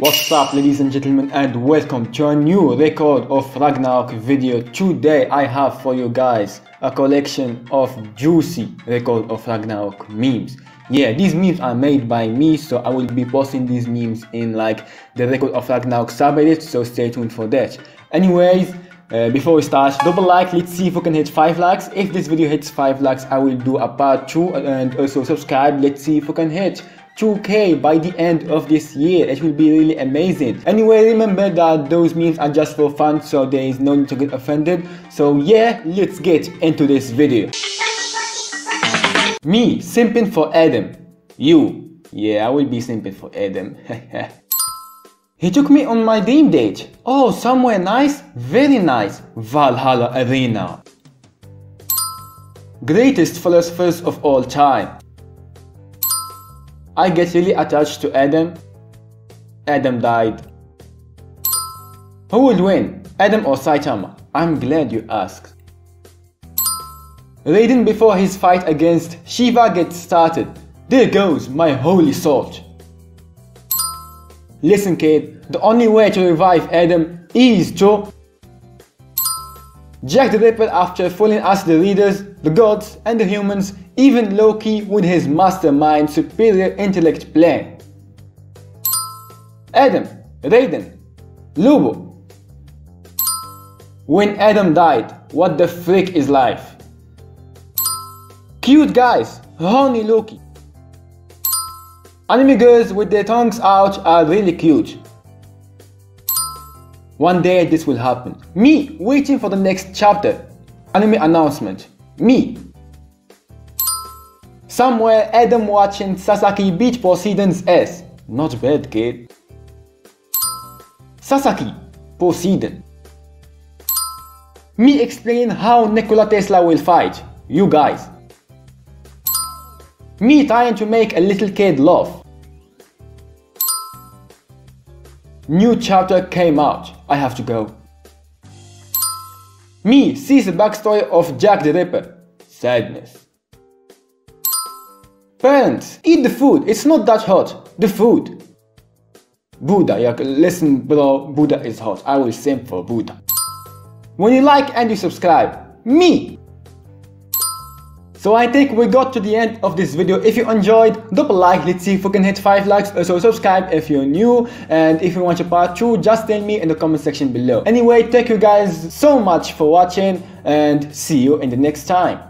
What's up ladies and gentlemen and welcome to a new record of Ragnarok video. Today I have for you guys a collection of juicy record of Ragnarok memes. Yeah, these memes are made by me so I will be posting these memes in like the record of Ragnarok subreddit so stay tuned for that. Anyways, uh, before we start, double like, let's see if we can hit 5 likes. If this video hits 5 likes, I will do a part 2 and also subscribe, let's see if we can hit 2k by the end of this year. It will be really amazing. Anyway, remember that those memes are just for fun, so there is no need to get offended. So yeah, let's get into this video. Me, simping for Adam. You. Yeah, I will be simping for Adam. He took me on my dream date. Oh, somewhere nice? Very nice. Valhalla Arena. Greatest philosophers of all time. I get really attached to Adam. Adam died. Who would win? Adam or Saitama? I'm glad you asked. Raiden before his fight against Shiva gets started. There goes my holy sword. Listen kid, the only way to revive Adam is to Jack the Ripper after fooling us the readers, the gods and the humans, even Loki with his mastermind superior intellect plan. Adam, Raiden, Lu Bu. When Adam died, what the frick is life? Cute guys, horny Loki. Anime girls with their tongues out are really cute. One day this will happen. Me waiting for the next chapter. Anime announcement. Me. Somewhere Adam watching Sasaki Beach Poseidon's S. Not bad kid. Sasaki. Poseidon. Me explain how Nikola Tesla will fight. You guys. Me trying to make a little kid laugh. New chapter came out. I have to go. Me sees the backstory of Jack the Ripper. Sadness. Parents, eat the food. It's not that hot. The food. Buddha, yeah, listen bro, Buddha is hot. I will sing for Buddha. When you like and you subscribe, me, so I think we got to the end of this video. If you enjoyed, drop a like. Let's see if we can hit 5 likes. Also subscribe if you're new. And if you want a part 2, just tell me in the comment section below. Anyway, thank you guys so much for watching and see you in the next time.